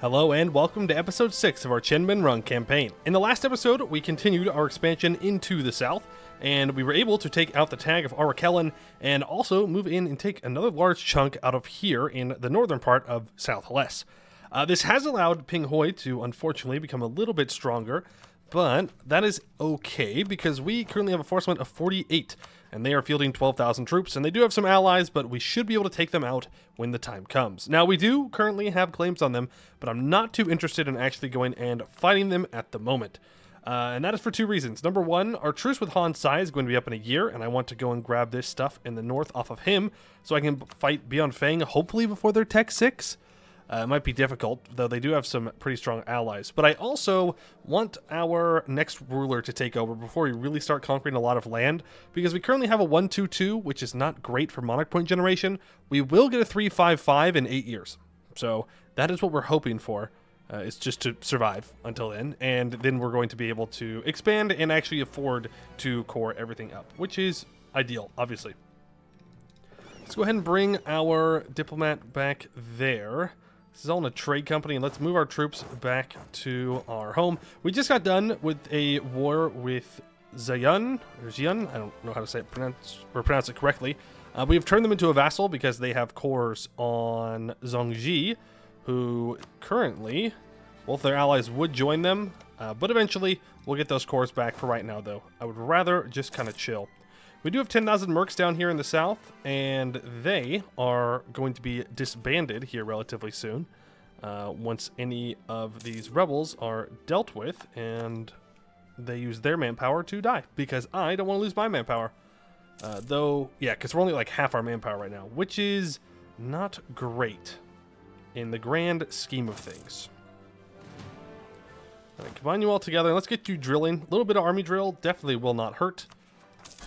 Hello and welcome to episode 6 of our Chien Binhrung campaign. In the last episode, we continued our expansion into the south, and we were able to take out the tag of Arakellen and also move in and take another large chunk out of here in the northern part of South Haless. Uh, this has allowed Ping Hoi to unfortunately become a little bit stronger, but that is okay because we currently have a force of 48 and they are fielding 12,000 troops, and they do have some allies, but we should be able to take them out when the time comes. Now, we do currently have claims on them, but I'm not too interested in actually going and fighting them at the moment. Uh, and that is for two reasons. Number one, our truce with Han Sai is going to be up in a year, and I want to go and grab this stuff in the north off of him so I can fight Beyond Fang hopefully before their Tech 6. Uh, it might be difficult, though they do have some pretty strong allies. But I also want our next ruler to take over before we really start conquering a lot of land, because we currently have a 1-2-2, which is not great for Monarch Point generation. We will get a 3-5-5 in 8 years. So that is what we're hoping for. Uh, it's just to survive until then, and then we're going to be able to expand and actually afford to core everything up, which is ideal, obviously. Let's go ahead and bring our diplomat back there. Is all in a trade company, and let's move our troops back to our home. We just got done with a war with Zayun, or Xian, I don't know how to say it, pronounce, or pronounce it correctly. Uh, we have turned them into a vassal because they have cores on Zhongji, who currently, both their allies would join them, uh, but eventually we'll get those cores back for right now, though. I would rather just kind of chill. We do have 10,000 mercs down here in the south, and they are going to be disbanded here relatively soon. Uh, once any of these rebels are dealt with, and they use their manpower to die, because I don't want to lose my manpower. Uh, though, yeah, because we're only like half our manpower right now, which is not great in the grand scheme of things. All right, combine you all together. And let's get you drilling. A little bit of army drill definitely will not hurt.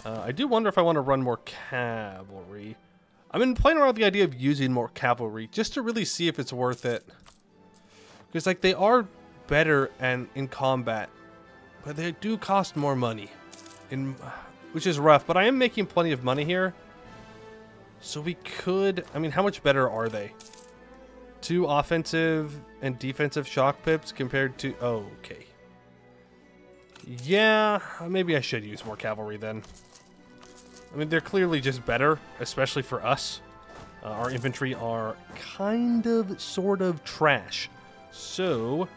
Uh, I do wonder if I want to run more cavalry. I've been playing around with the idea of using more cavalry just to really see if it's worth it. Because like they are better and in combat, but they do cost more money, in which is rough. But I am making plenty of money here, so we could. I mean, how much better are they? Two offensive and defensive shock pips compared to. Oh, okay. Yeah, maybe I should use more cavalry then. I mean, they're clearly just better, especially for us. Uh, our infantry are kind of, sort of trash. So,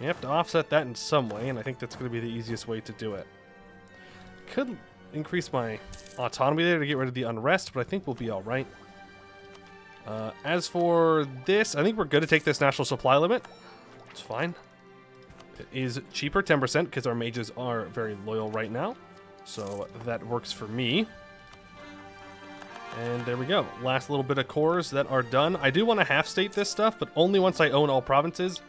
you have to offset that in some way, and I think that's going to be the easiest way to do it. Could increase my autonomy there to get rid of the unrest, but I think we'll be alright. Uh, as for this, I think we're good to take this national supply limit. It's fine. It is cheaper, 10%, because our mages are very loyal right now. So that works for me. And there we go. Last little bit of cores that are done. I do want to half-state this stuff, but only once I own all provinces.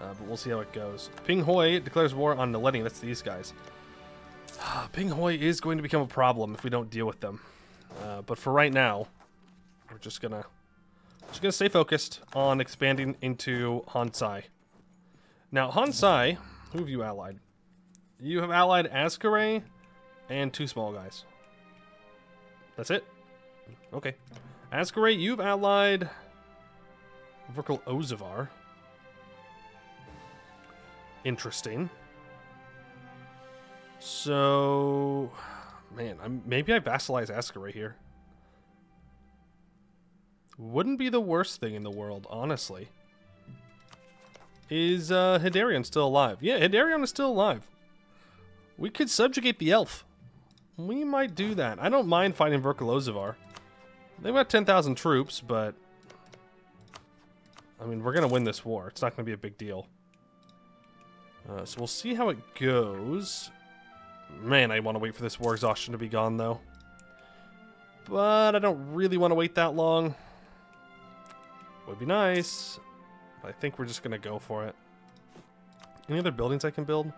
Uh, but we'll see how it goes. Ping Hoi declares war on Naledi. That's these guys. Ping Hoi is going to become a problem if we don't deal with them. Uh, but for right now, we're just gonna just gonna stay focused on expanding into Han Sai. Now, Han Sai, who have you allied? You have allied Ascaray and two small guys. That's it? Okay. Ascaray, you've allied Verkal Ozavar. Interesting. So, man, I'm, maybe I vassalize Ascaray here. Wouldn't be the worst thing in the world, honestly. Is uh, Hidarion still alive? Yeah, Hidarion is still alive. We could subjugate the elf. We might do that. I don't mind fighting Verkal Ozavar. They've got 10,000 troops, but... I mean, we're going to win this war. It's not going to be a big deal. Uh, so we'll see how it goes. Man, I want to wait for this war exhaustion to be gone, though. But I don't really want to wait that long. Would be nice. I think we're just going to go for it. Any other buildings I can build?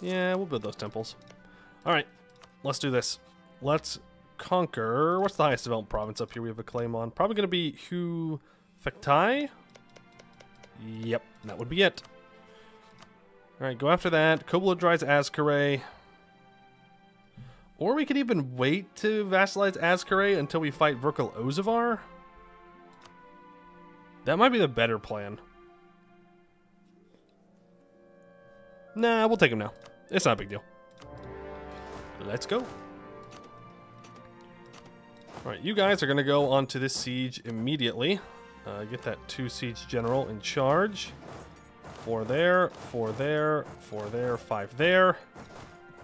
Yeah, we'll build those temples. Alright, let's do this. Let's conquer... What's the highest developed province up here we have a claim on? Probably going to be Hu Fektai? Yep, that would be it. Alright, go after that. Kobula drives Ascaray. Or we could even wait to vassalize Ascaray until we fight Verkal Ozavar. That might be the better plan. Nah, we'll take him now. It's not a big deal. Let's go. Alright, you guys are going to go onto this siege immediately. Uh, get that two siege general in charge. Four there, four there, four there, five there.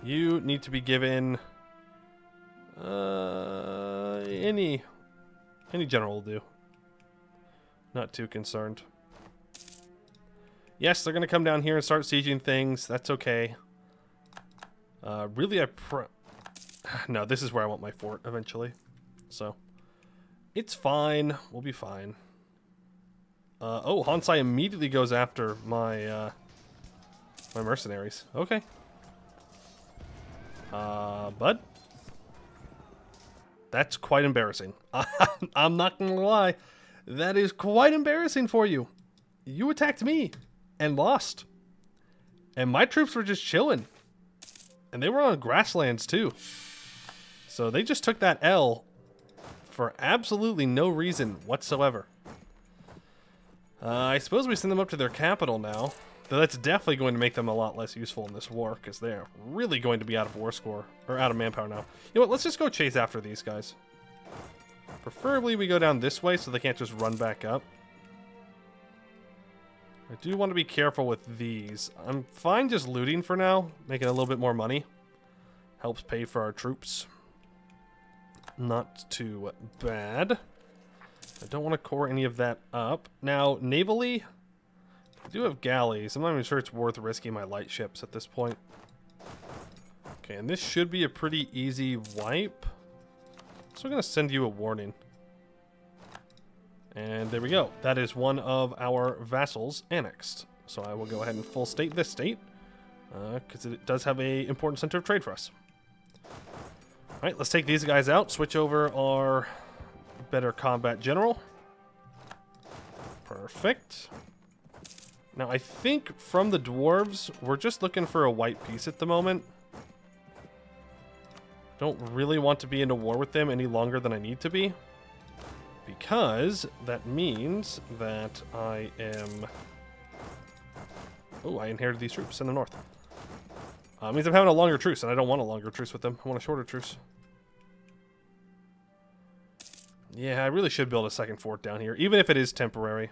You need to be given uh, any any general will do. Not too concerned. Yes, they're gonna come down here and start sieging things. That's okay. Uh, really, I pro. No, this is where I want my fort eventually. So, it's fine. We'll be fine. Uh, oh, Hansai immediately goes after my uh, my mercenaries. Okay. Uh, bud. That's quite embarrassing. I'm not gonna lie. That is quite embarrassing for you. You attacked me and lost. And my troops were just chilling. And they were on grasslands too. So they just took that L for absolutely no reason whatsoever. Uh, I suppose we send them up to their capital now. Though that's definitely going to make them a lot less useful in this war, because they're really going to be out of war score, or out of manpower now. You know what, let's just go chase after these guys. Preferably we go down this way so they can't just run back up. I do want to be careful with these. I'm fine just looting for now, making a little bit more money. Helps pay for our troops. Not too bad. I don't want to core any of that up. Now, navally, I do have galleys. I'm not even sure it's worth risking my light ships at this point. Okay, and this should be a pretty easy wipe. So I'm going to send you a warning. And there we go. That is one of our vassals annexed. So I will go ahead and full state this state. Because uh, it does have a important center of trade for us. Alright, let's take these guys out. Switch over our better combat general. Perfect. Now, I think from the dwarves, we're just looking for a white piece at the moment. Don't really want to be in a war with them any longer than I need to be. Because that means that I am... Oh, I inherited these troops in the north. Uh, means I'm having a longer truce, and I don't want a longer truce with them. I want a shorter truce. Yeah, I really should build a second fort down here, even if it is temporary.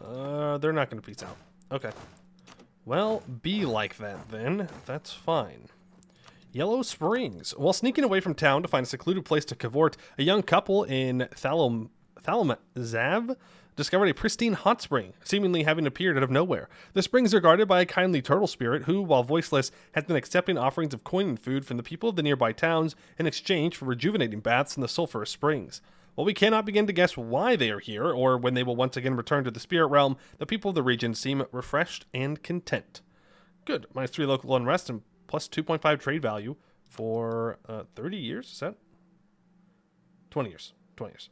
Uh, they're not going to peace out. Okay. Well, be like that then. That's fine. Yellow Springs. While sneaking away from town to find a secluded place to cavort, a young couple in Thalom, Zav discovered a pristine hot spring, seemingly having appeared out of nowhere. The springs are guarded by a kindly turtle spirit who, while voiceless, has been accepting offerings of coin and food from the people of the nearby towns in exchange for rejuvenating baths in the sulphurous springs. While we cannot begin to guess why they are here, or when they will once again return to the spirit realm, the people of the region seem refreshed and content. Good. Minus 3 local unrest and plus 2.5 trade value for uh, 30 years, is that? 20 years. 20 years.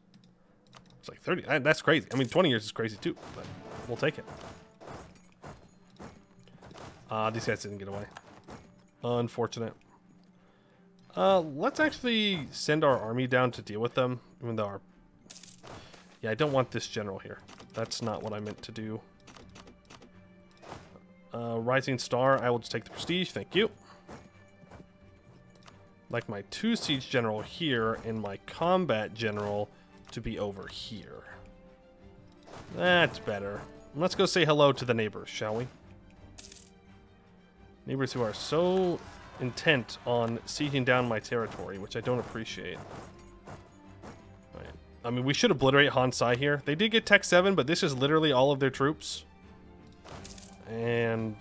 It's like 30. That's crazy. I mean, 20 years is crazy too, but we'll take it. Ah, uh, these guys didn't get away. Unfortunate. Uh, let's actually send our army down to deal with them, even though our... Yeah, I don't want this general here. That's not what I meant to do. Uh, Rising Star, I will just take the prestige, thank you. Like my two siege general here and my combat general to be over here. That's better. Let's go say hello to the neighbors, shall we? Neighbors who are so intent on sieging down my territory, which I don't appreciate. Right. I mean, we should obliterate Hansai here. They did get Tech 7, but this is literally all of their troops. And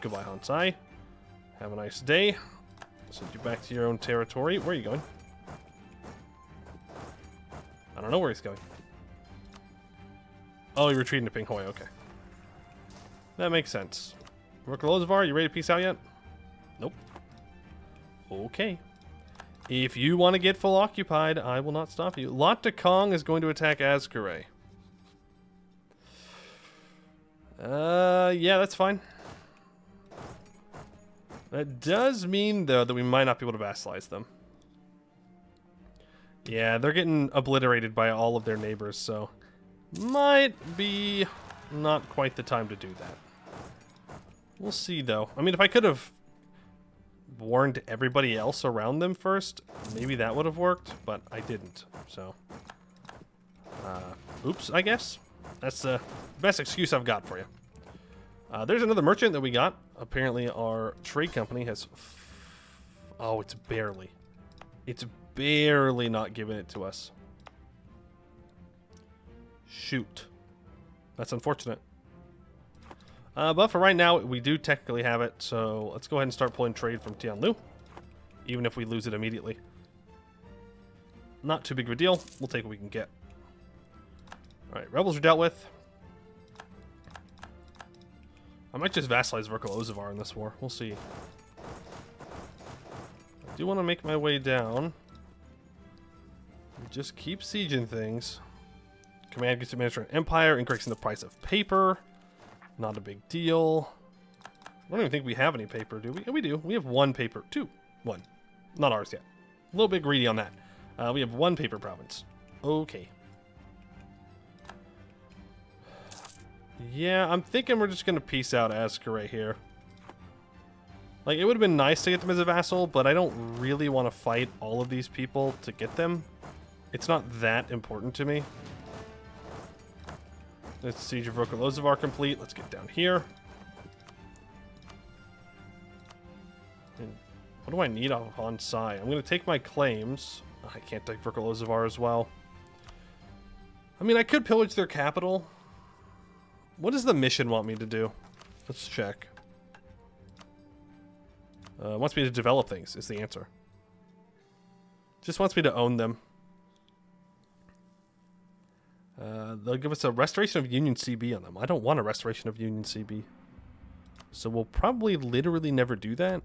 goodbye, Hansai. Have a nice day. Send you back to your own territory. Where are you going? I don't know where he's going. Oh, you're retreating to Pinghoi. Okay. That makes sense. Verkal Ozavar, you ready to peace out yet? Nope. Okay. If you want to get full occupied, I will not stop you. Lot de Kong is going to attack Azkure. Uh, yeah, that's fine. That does mean, though, that we might not be able to vassalize them. Yeah, they're getting obliterated by all of their neighbors, so... Might be not quite the time to do that. We'll see, though. I mean, if I could have warned everybody else around them first, maybe that would have worked, but I didn't, so... Uh, oops, I guess. That's the best excuse I've got for you. Uh, there's another merchant that we got. Apparently our trade company has... oh, it's barely. It's barely not giving it to us. Shoot. That's unfortunate. Uh, but for right now, we do technically have it, so let's go ahead and start pulling trade from Tianlu, even if we lose it immediately. Not too big of a deal. We'll take what we can get. Alright, rebels are dealt with. I might just vassalize Verkal Ozavar in this war. We'll see. I do want to make my way down. Just keep sieging things. Command gets to administer an empire, increasing the price of paper. Not a big deal. I don't even think we have any paper, do we? Yeah, we do. We have one paper. Two. One. Not ours yet. A little bit greedy on that. Uh, we have one paper province. Okay. Yeah, I'm thinking we're just going to peace out Asker right here. Like, it would have been nice to get them as a vassal, but I don't really want to fight all of these people to get them. It's not that important to me. Let's Siege of Verkal Ozavar complete. Let's get down here. And what do I need on Sai? I'm going to take my claims. I can't take Verkal Ozavar as well. I mean, I could pillage their capital. What does the mission want me to do? Let's check. Uh, wants me to develop things, is the answer. Just wants me to own them. Uh, they'll give us a restoration of Union CB on them. I don't want a restoration of Union CB. So we'll probably literally never do that.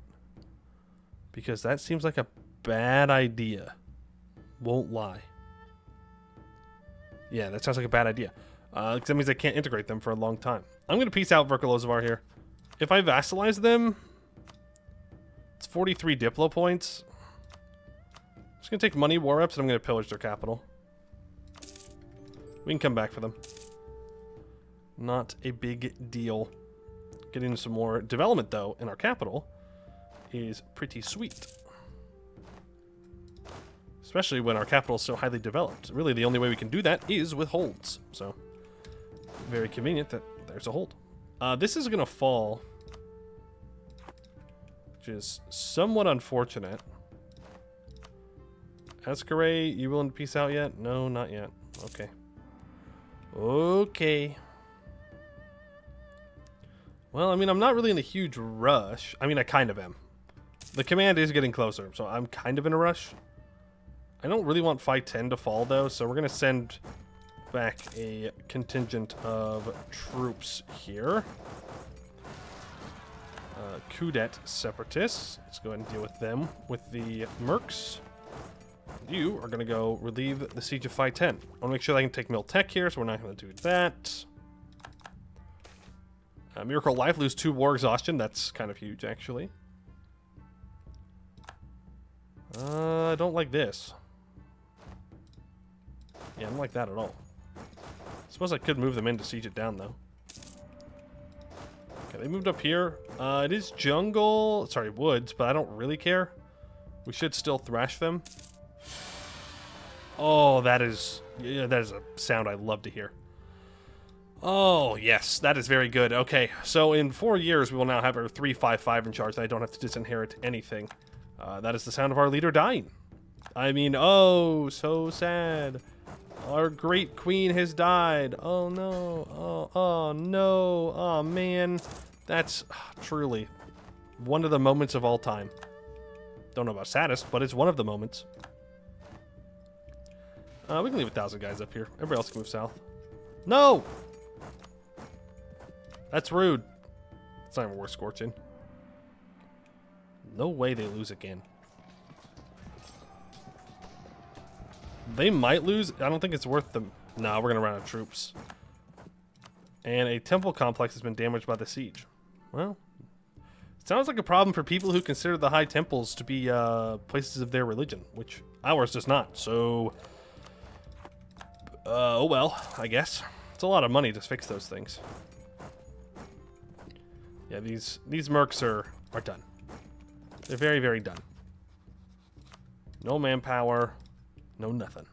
Because that seems like a bad idea. Won't lie. Yeah, that sounds like a bad idea. Uh, that means I can't integrate them for a long time. I'm going to peace out Verkal Ozavar here. If I vassalize them, it's 43 Diplo points. I'm just going to take money war reps and I'm going to pillage their capital. We can come back for them. Not a big deal. Getting some more development, though, in our capital is pretty sweet. Especially when our capital is so highly developed. Really, the only way we can do that is with holds. So, very convenient that there's a hold. Uh, this is going to fall, which is somewhat unfortunate. Ascaray, you willing to peace out yet? No, not yet. Okay. Okay. Well, I mean, I'm not really in a huge rush. I mean, I kind of am. The command is getting closer, so I'm kind of in a rush. I don't really want Phi 10 to fall, though, so we're going to send back a contingent of troops here. Uh, Kudet Separatists. Let's go ahead and deal with them with the Mercs. You are going to go relieve the Siege of Phi 10. I want to make sure I can take Mill Tech here, so we're not going to do that. Uh, Miracle Life lose two war exhaustion. That's kind of huge, actually. Uh, I don't like this. Yeah, I don't like that at all. I Suppose I could move them in to siege it down, though. Okay, they moved up here. Uh, it is jungle, sorry, woods, but I don't really care. We should still thrash them. Oh, that is yeah, that is a sound I love to hear. Oh, yes, that is very good. Okay, so in four years, we will now have our 355 in charge, I don't have to disinherit anything. Uh, that is the sound of our leader dying. I mean, oh, so sad. Our great queen has died. Oh, no. Oh, oh no. Oh, man. That's uh, truly one of the moments of all time. Don't know about saddest, but it's one of the moments. Uh, we can leave a thousand guys up here. Everybody else can move south. No! That's rude. It's not even worth scorching. No way they lose again. They might lose. I don't think it's worth them. Nah, we're going to run out of troops. And a temple complex has been damaged by the siege. Well, sounds like a problem for people who consider the high temples to be uh, places of their religion, which ours does not. So, uh, oh well, I guess. It's a lot of money to fix those things. Yeah, these these mercs are are done. They're very very done. No manpower, no nothing.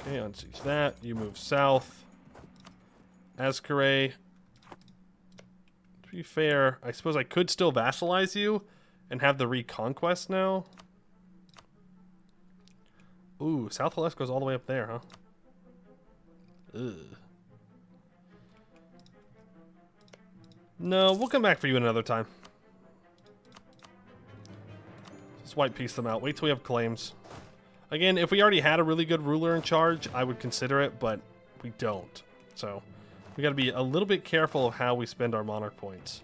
Okay, unsiege that. You move south. Ascaray. To be fair, I suppose I could still vassalize you and have the reconquest now. Ooh, South West goes all the way up there, huh? Ugh. No, we'll come back for you another time. Just white piece them out. Wait till we have claims. Again, if we already had a really good ruler in charge, I would consider it, but we don't. So, we gotta be a little bit careful of how we spend our monarch points.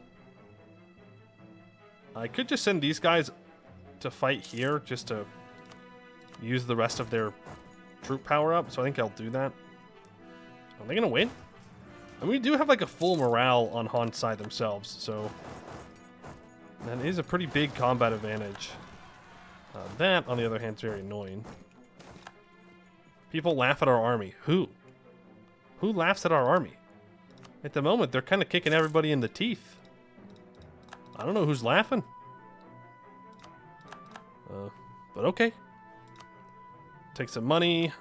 I could just send these guys to fight here, just to use the rest of their troop power up, so I think I'll do that. Are they gonna win? And we do have like a full morale on Han's side themselves, so that is a pretty big combat advantage. Uh, that, on the other hand, is very annoying. People laugh at our army. Who? Who laughs at our army? At the moment, they're kind of kicking everybody in the teeth. I don't know who's laughing. Uh, but okay. Take some money.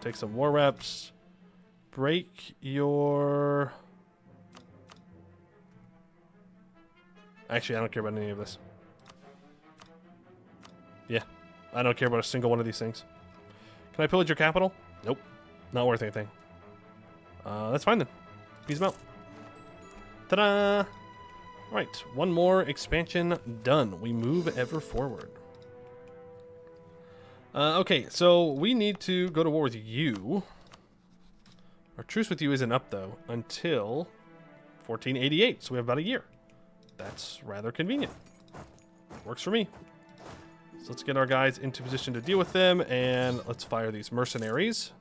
Take some war reps. Break your... Actually, I don't care about any of this. Yeah, I don't care about a single one of these things. Can I pillage your capital? Nope. Not worth anything. Uh, that's fine then. Peace out. Ta-da! Right, one more expansion done. We move ever forward. Uh, okay, so we need to go to war with you. Our truce with you isn't up, though, until 1488, so we have about a year. That's rather convenient. Works for me. So let's get our guys into position to deal with them, and let's fire these mercenaries.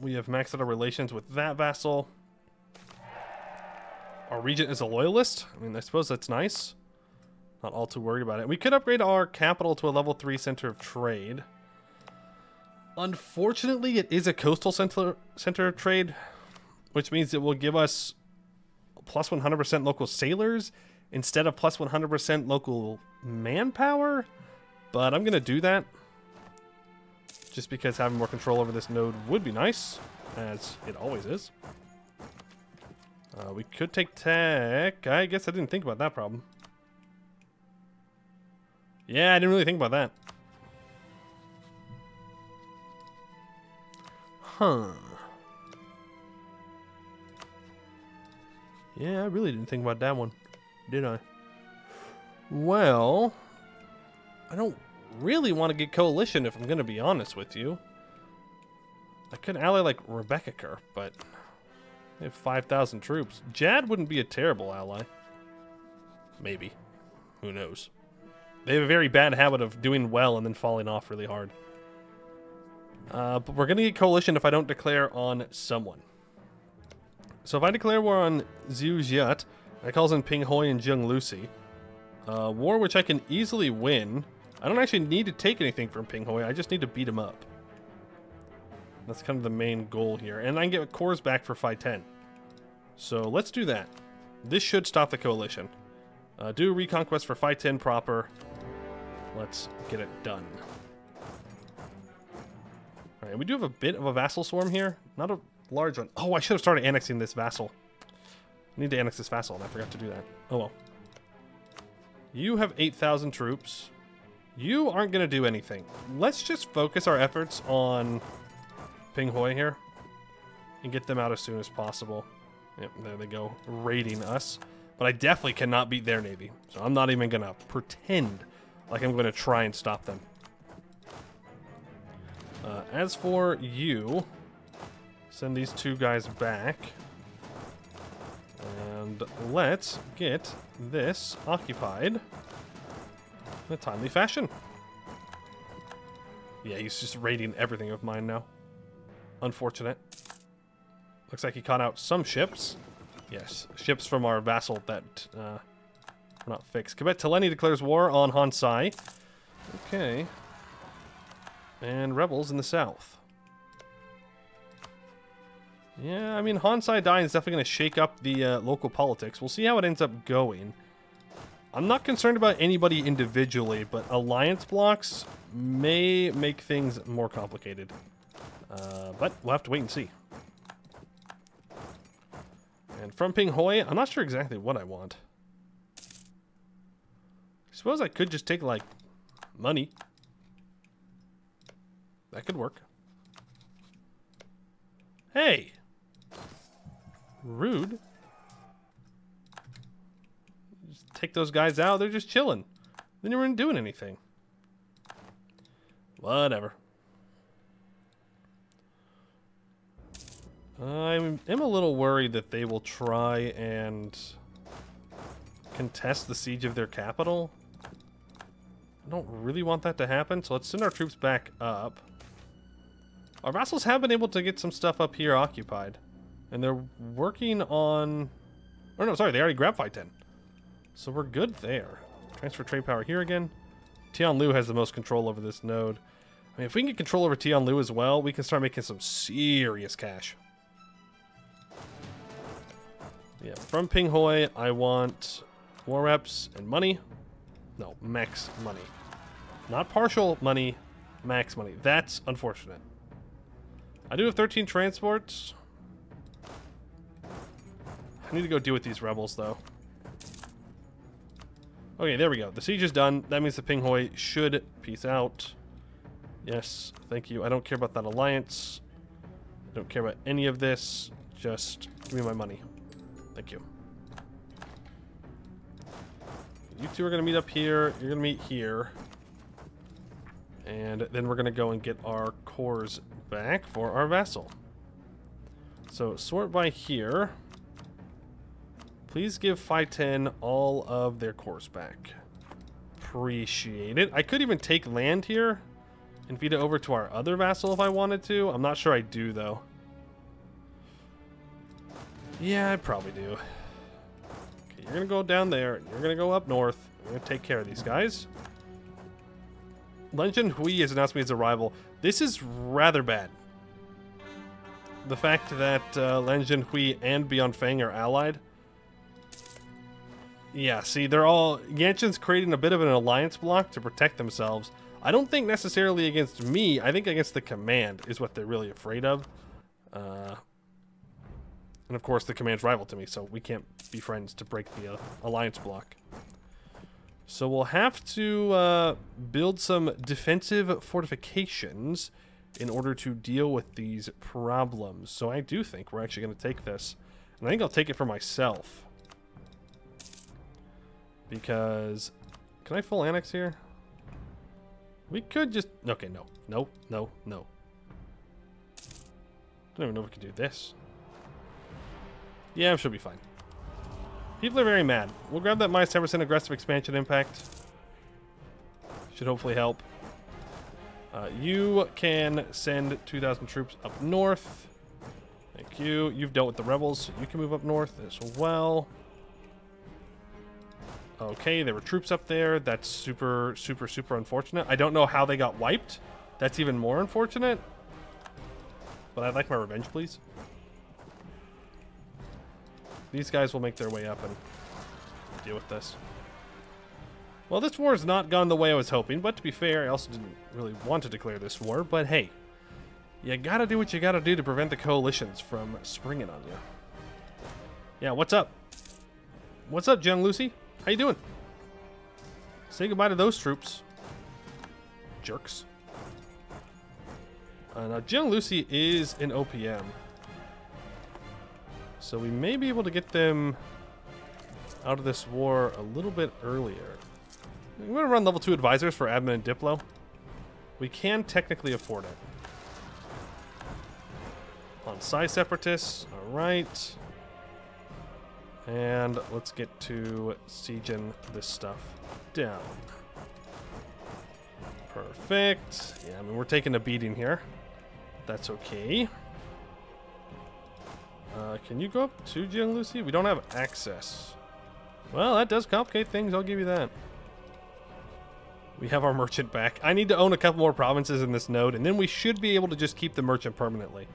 We have maxed out our relations with that vassal. Our regent is a loyalist. I mean, I suppose that's nice. Not all too worried about it. We could upgrade our capital to a level 3 center of trade. Unfortunately, it is a coastal center, center of trade, which means it will give us plus 100% local sailors instead of plus 100% local manpower. But I'm going to do that just because having more control over this node would be nice, as it always is. Uh, we could take tech. I guess I didn't think about that problem. Yeah, I didn't really think about that. Huh. Yeah, I really didn't think about that one, did I? Well, I don't really want to get coalition if I'm going to be honest with you. I could ally like Rebecca Kerr, but they have 5,000 troops. Jad wouldn't be a terrible ally. Maybe. Who knows? They have a very bad habit of doing well and then falling off really hard. Uh, but we're going to get coalition if I don't declare on someone. So if I declare war on Zhu Jiat, that calls in Ping Hoi and Jung Lucy. Uh, war which I can easily win. I don't actually need to take anything from Ping Hoi, I just need to beat him up. That's kind of the main goal here. And I can get cores back for 510. So let's do that. This should stop the coalition. Uh, do reconquest for 510 proper. Let's get it done. Alright, we do have a bit of a vassal swarm here. Not a large one. Oh, I should have started annexing this vassal. I need to annex this vassal, and I forgot to do that. Oh well. You have 8,000 troops. You aren't going to do anything. Let's just focus our efforts on Ping Hoi here and get them out as soon as possible. Yep, there they go, raiding us. But I definitely cannot beat their navy, so I'm not even going to pretend like I'm going to try and stop them. Uh, as for you, send these two guys back. And let's get this occupied in a timely fashion. Yeah, he's just raiding everything of mine now. Unfortunate. Looks like he caught out some ships. Yes, ships from our vassal that uh, are not fixed. Kebet Teleni declares war on Hansai. Okay. And rebels in the south. Yeah, I mean, Hansai dying is definitely going to shake up the uh, local politics. We'll see how it ends up going. I'm not concerned about anybody individually, but alliance blocks may make things more complicated. Uh, but we'll have to wait and see. And from Ping Hoi, I'm not sure exactly what I want. Suppose I could just take, like, money. That could work. Hey! Rude. Just take those guys out. They're just chilling. They weren't doing anything. Whatever. I am a little worried that they will try and contest the siege of their capital. I don't really want that to happen, so let's send our troops back up. Our vassals have been able to get some stuff up here occupied. And they're working on... Oh no, sorry, they already grabbed Phi 10. So we're good there. Transfer trade power here again. Tianlu has the most control over this node. I mean, if we can get control over Tianlu as well, we can start making some serious cash. Yeah, from Ping Hoi, I want war reps and money. No, max money. Not partial money, max money. That's unfortunate. I do have 13 transports. I need to go deal with these rebels, though. Okay, there we go. The siege is done. That means the Ping Hoi should peace out. Yes, thank you. I don't care about that alliance. I don't care about any of this. Just give me my money. Thank you. You two are going to meet up here. You're going to meet here. And then we're going to go and get our cores back for our vassal. So sort by here. Please give 510 all of their cores back. Appreciate it. I could even take land here and feed it over to our other vassal if I wanted to. I'm not sure I do, though. Yeah, I probably do. Okay, you're going to go down there. You're going to go up north. You're going to take care of these guys. Len Hui has announced me as a rival. This is rather bad. The fact that uh, Len Hui and Beyond Fang are allied. Yeah, see, they're all... Yanshin's creating a bit of an alliance block to protect themselves. I don't think necessarily against me. I think against the command is what they're really afraid of. Uh, and of course, the command's rival to me, so we can't be friends to break the uh, alliance block. So we'll have to uh, build some defensive fortifications in order to deal with these problems. So I do think we're actually going to take this. And I think I'll take it for myself. Because... Can I full annex here? We could just... Okay, no. No, no, no. Don't even know if we can do this. Yeah, it should be fine. People are very mad. We'll grab that minus 10% aggressive expansion impact. Should hopefully help. Uh, you can send 2,000 troops up north. Thank you. You've dealt with the rebels, so you can move up north as well. Okay, there were troops up there. That's super, super, super unfortunate. I don't know how they got wiped. That's even more unfortunate. But I'd like my revenge, please. These guys will make their way up and deal with this. Well, this war has not gone the way I was hoping, but to be fair, I also didn't really want to declare this war, but hey, you gotta do what you gotta do to prevent the coalitions from springing on you. Yeah, what's up? What's up, Jiang Lucy? How you doing? Say goodbye to those troops. Jerks. Uh, now, Jiang Lucy is an OPM. So we may be able to get them out of this war a little bit earlier. I'm going to run level 2 advisors for admin and Diplo. We can technically afford it. On Psi Separatists, alright. And let's get to sieging this stuff down. Perfect. Yeah, I mean, we're taking a beating here. That's okay. Uh, can you go up to Jiang Lucy? We don't have access. Well, that does complicate things, I'll give you that. We have our merchant back. I need to own a couple more provinces in this node, and then we should be able to just keep the merchant permanently.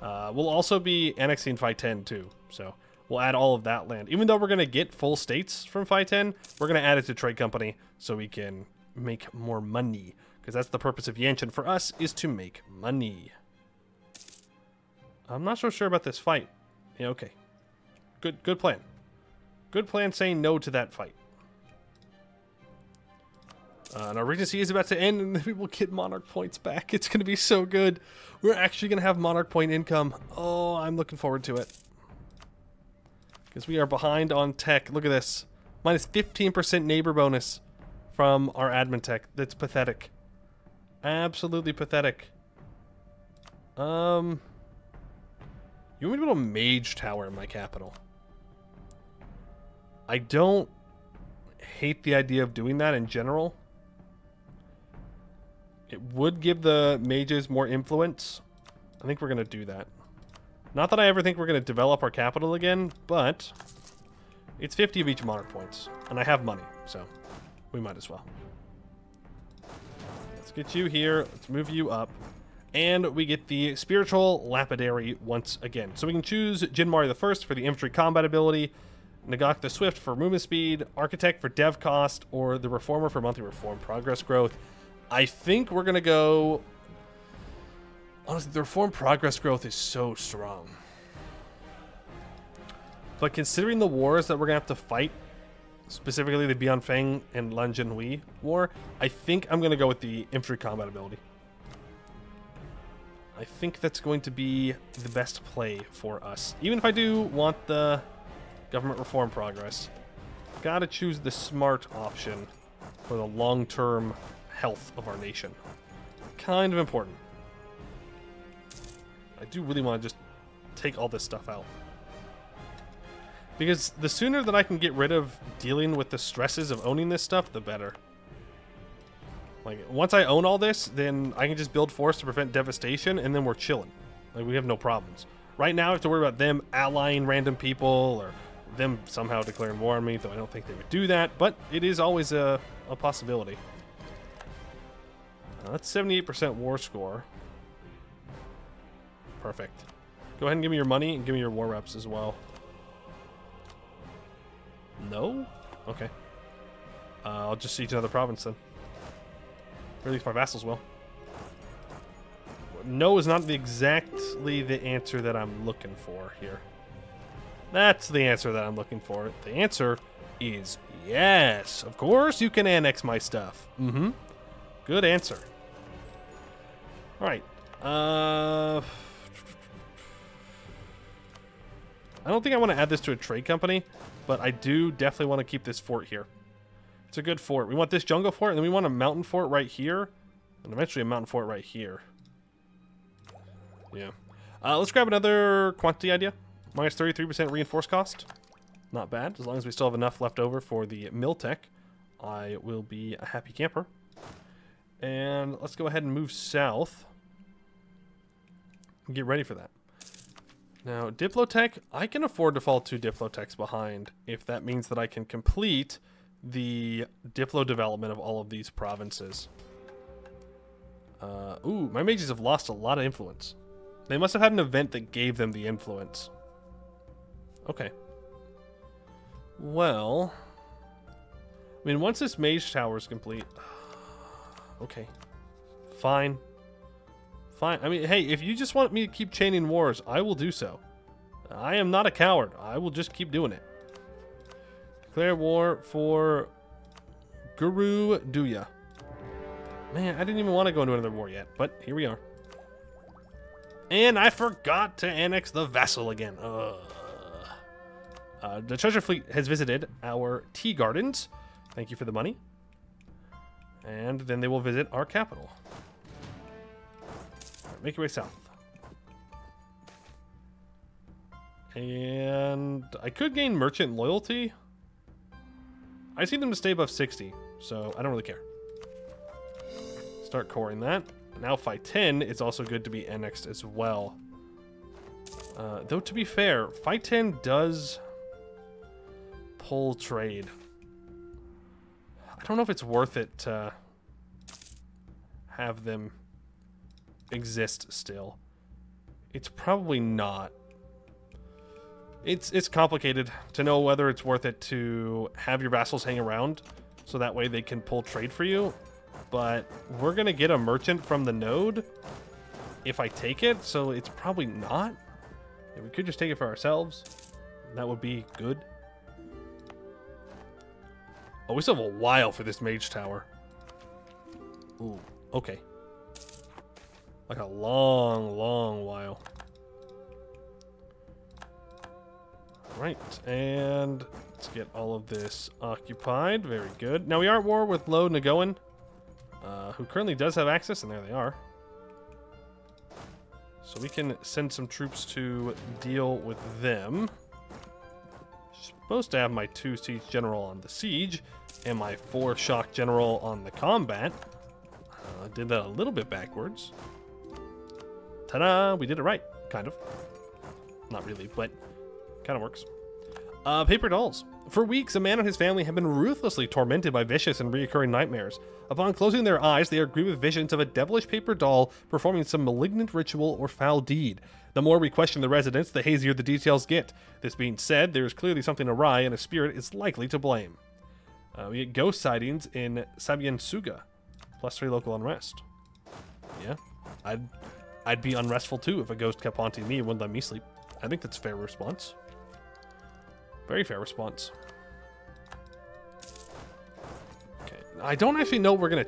Uh, we'll also be annexing Phi 10 too, so we'll add all of that land. Even though we're going to get full states from Phi 10, we're going to add it to Trade Company so we can make more money. Because that's the purpose of Yanshan for us, is to make money. I'm not so sure about this fight. Yeah, okay. Good, good plan. Good plan saying no to that fight. Uh, and our regency is about to end, and then we will get Monarch points back. It's going to be so good. We're actually going to have Monarch point income. Oh, I'm looking forward to it. Because we are behind on tech. Look at this. Minus 15% neighbor bonus from our admin tech. That's pathetic. Absolutely pathetic. Um, You want me to build a mage tower in my capital? I don't hate the idea of doing that in general. It would give the mages more influence. I think we're going to do that. Not that I ever think we're going to develop our capital again, but it's 50 of each monarch points. And I have money, so we might as well. Let's get you here. Let's move you up. And we get the Spiritual Lapidary once again. So we can choose Jinmari the First for the infantry combat ability, Nagak the Swift for movement speed, Architect for dev cost, or the Reformer for monthly reform progress growth. I think we're going to go... Honestly, the reform progress growth is so strong. But considering the wars that we're going to have to fight, specifically the Bianfeng and Lan Zhenhui war, I think I'm going to go with the infantry combat ability. I think that's going to be the best play for us. Even if I do want the government reform progress, gotta choose the smart option for the long-term health of our nation. Kind of important. I do really want to just take all this stuff out. Because the sooner that I can get rid of dealing with the stresses of owning this stuff, the better. Like, once I own all this, then I can just build force to prevent devastation, and then we're chilling. Like, we have no problems. Right now, I have to worry about them allying random people, or them somehow declaring war on me, though I don't think they would do that, but it is always a, a possibility. Uh, that's 78% war score. Perfect. Go ahead and give me your money and give me your war reps as well. No? Okay. Uh, I'll just see to another province then. Or at least my vassals will. No is not exactly the answer that I'm looking for here. That's the answer that I'm looking for. The answer is yes. Of course you can annex my stuff. Mm-hmm. Good answer. Alright. Uh... I don't think I want to add this to a trade company, but I do definitely want to keep this fort here. It's a good fort. We want this jungle fort, and then we want a mountain fort right here, and eventually a mountain fort right here. Yeah. Uh, let's grab another quantity idea. Minus 33% reinforce cost. Not bad. As long as we still have enough left over for the mill tech, I will be a happy camper. And let's go ahead and move south. Get ready for that. Now, Diplotech, I can afford to fall two Diplotechs behind if that means that I can complete the Diplo development of all of these provinces. Uh, ooh, my mages have lost a lot of influence. They must have had an event that gave them the influence. Okay. Well... I mean, once this mage tower is complete... Okay. Fine. Fine. I mean, hey, if you just want me to keep chaining wars, I will do so. I am not a coward. I will just keep doing it. Declare war for Guru Duya. Man, I didn't even want to go into another war yet, but here we are. And I forgot to annex the vassal again. Uh, the treasure fleet has visited our tea gardens. Thank you for the money. And then they will visit our capital. Make your way south. And I could gain merchant loyalty. I see them to stay above 60, so I don't really care. Start coring that. Now Phi 10, it's also good to be annexed as well. Uh, though to be fair, Phi 10 does pull trade. I don't know if it's worth it to have them exist still. it's probably not. It's it's complicated to know whether it's worth it to have your vassals hang around so that way they can pull trade for you. But we're gonna get a merchant from the node if I take it, so it's probably not. we could just take it for ourselves. That would be good. Oh, we still have a while for this mage tower. Ooh, okay. Like a long, long while. Right, and let's get all of this occupied. Very good. Now we are at war with Lo Nagoan, uh, who currently does have access, and there they are. So we can send some troops to deal with them. Supposed to have my two siege general on the siege, and my four shock general on the combat. I uh, did that a little bit backwards. Ta-da! We did it right, kind of. Not really, but kind of works. Uh, paper dolls. For weeks, a man and his family have been ruthlessly tormented by vicious and reoccurring nightmares. Upon closing their eyes, they are greeted with visions of a devilish paper doll performing some malignant ritual or foul deed. The more we question the residents, the hazier the details get. This being said, there is clearly something awry, and a spirit is likely to blame. Uh, we get ghost sightings in Sabiansuga, plus three local unrest. Yeah, I'd I'd be unrestful too if a ghost kept haunting me and wouldn't let me sleep. I think that's a fair response. Very fair response. Okay, I don't actually know we're gonna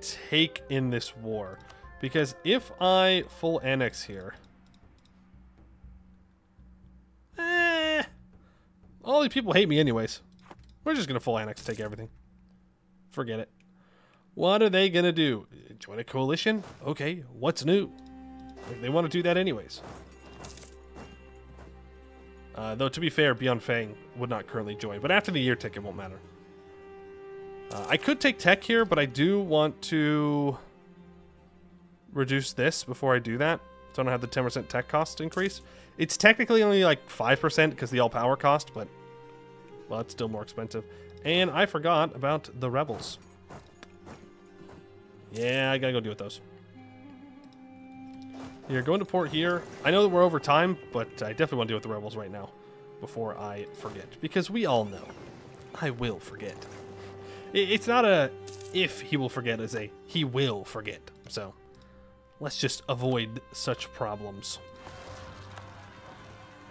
take in this war because if I full annex here, eh, all these people hate me anyways. We're just gonna full annex, take everything. Forget it. What are they gonna do? Join a coalition? Okay, what's new? They want to do that anyways. Uh, though, to be fair, Beyond Fang would not currently join. But after the year tick, it won't matter. Uh, I could take tech here, but I do want to reduce this before I do that. So I don't have the 10% tech cost increase. It's technically only like 5% because the all-power cost, but, well, it's still more expensive. And I forgot about the Rebels. Yeah, I gotta go deal with those. Here, going to port here. I know that we're over time, but I definitely want to deal with the rebels right now before I forget. Because we all know I will forget. It's not a if he will forget, as a he will forget. So let's just avoid such problems.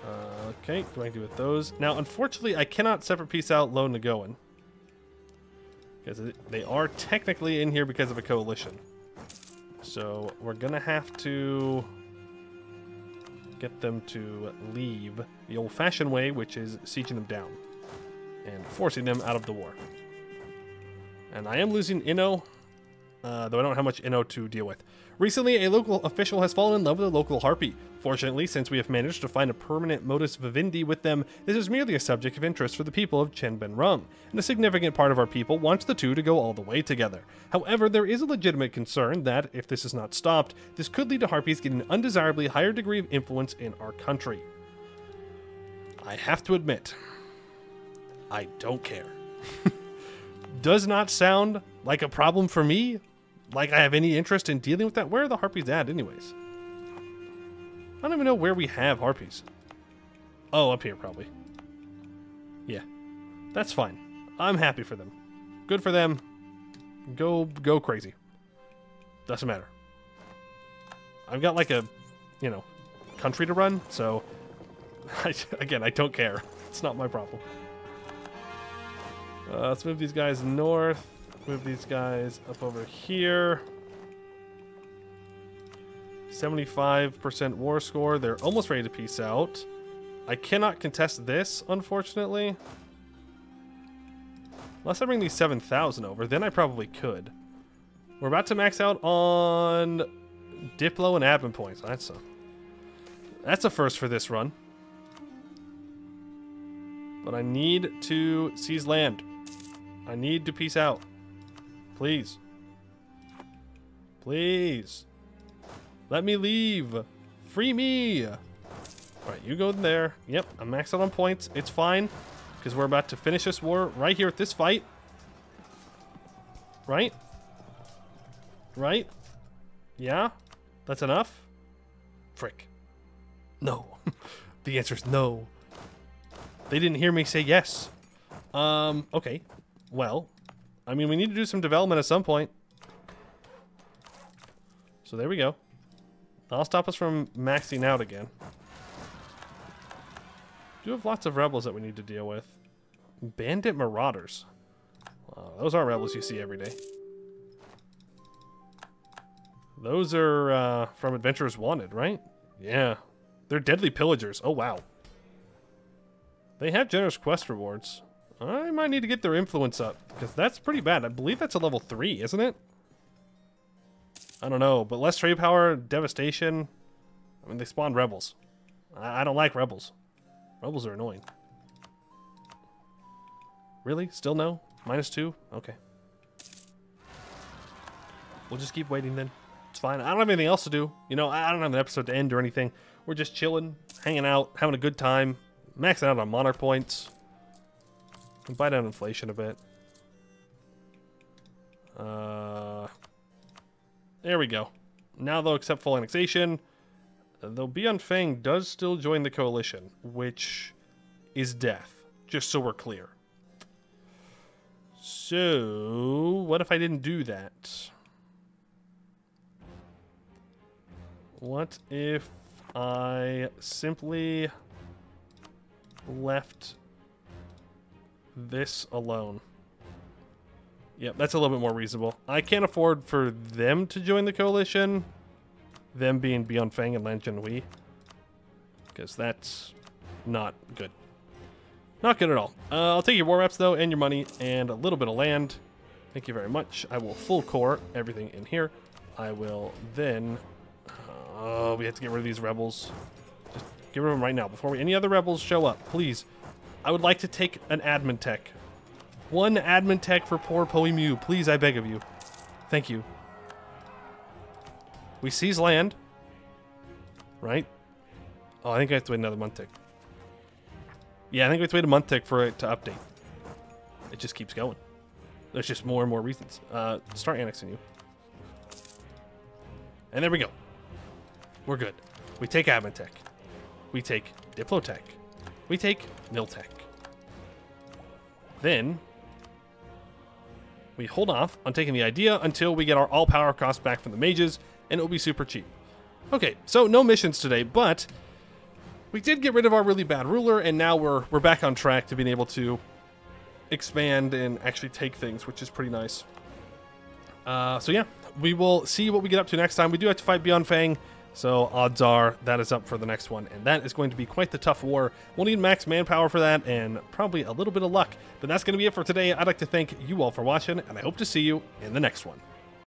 Uh, okay, what do I do with those? Now, unfortunately, I cannot separate peace out Lo Nagoan. Because they are technically in here because of a coalition. So we're going to have to get them to leave the old-fashioned way, which is sieging them down and forcing them out of the war. And I am losing Inno, uh, though I don't have much Inno to deal with. Recently, a local official has fallen in love with a local harpy. Fortunately, since we have managed to find a permanent modus vivendi with them, this is merely a subject of interest for the people of Chen Rung, and a significant part of our people wants the two to go all the way together. However, there is a legitimate concern that, if this is not stopped, this could lead to harpies getting an undesirably higher degree of influence in our country. I have to admit, I don't care. Does not sound like a problem for me, like I have any interest in dealing with that. Where are the harpies at, anyways? I don't even know where we have harpies. Oh, up here, probably. Yeah. That's fine. I'm happy for them. Good for them. Go, go crazy. Doesn't matter. I've got like a, you know, country to run, so I, again, I don't care. It's not my problem. Uh, let's move these guys north. Move these guys up over here. 75% war score. They're almost ready to peace out. I cannot contest this, unfortunately. Unless I bring these 7,000 over, then I probably could. We're about to max out on Diplo and admin points. That's a, that's a first for this run. But I need to seize land. I need to peace out. Please. Please. Let me leave. Free me. Alright, you go there. Yep, I'm maxed out on points. It's fine. Because we're about to finish this war right here with this fight. Right? Right? Yeah? That's enough? Frick. No. the answer is no. They didn't hear me say yes. Um, okay. Well, I mean, we need to do some development at some point. So there we go. That'll stop us from maxing out again. Do have lots of rebels that we need to deal with. Bandit Marauders. Wow, those aren't rebels you see every day. Those are uh, from Adventurers Wanted, right? Yeah. They're deadly pillagers. Oh, wow. They have generous quest rewards. I might need to get their influence up, because that's pretty bad. I believe that's a level 3, isn't it? I don't know, but less trade power, devastation. I mean, they spawn rebels. I, I don't like rebels. Rebels are annoying. Really? Still no? Minus two? Okay. We'll just keep waiting then. It's fine. I don't have anything else to do. You know, I don't have an episode to end or anything. We're just chilling, hanging out, having a good time, maxing out on monarch points. And buy down inflation a bit. Uh, there we go. Now they'll accept full annexation. Though Beyond Fang does still join the coalition, which is death, just so we're clear. So, what if I didn't do that? What if I simply left this alone? Yep, that's a little bit more reasonable. I can't afford for them to join the coalition. Them being Beyond Fang and Lan Wei. Because that's not good. Not good at all. Uh, I'll take your war maps, though, and your money, and a little bit of land. Thank you very much. I will full core everything in here. I will then... Oh, we have to get rid of these rebels. Just get rid of them right now before we, any other rebels show up. Please. I would like to take an admin tech. One admin tech for poor Poe. Please, I beg of you. Thank you. We seize land. Right? Oh, I think I have to wait another month tick. Yeah, I think we have to wait a month tick for it to update. It just keeps going. There's just more and more reasons. Uh, start annexing you. And there we go. We're good. We take Admintech. We take Diplotech. We take Miltech. Then we hold off on taking the idea until we get our all power costs back from the mages, and it will be super cheap. Okay, so no missions today, but we did get rid of our really bad ruler, and now we're we're back on track to being able to expand and actually take things, which is pretty nice. Uh, so yeah, we will see what we get up to next time. We do have to fight Beyond Fang, so odds are that is up for the next one, and that is going to be quite the tough war. We'll need max manpower for that, and probably a little bit of luck. But that's going to be it for today. I'd like to thank you all for watching, and I hope to see you in the next one.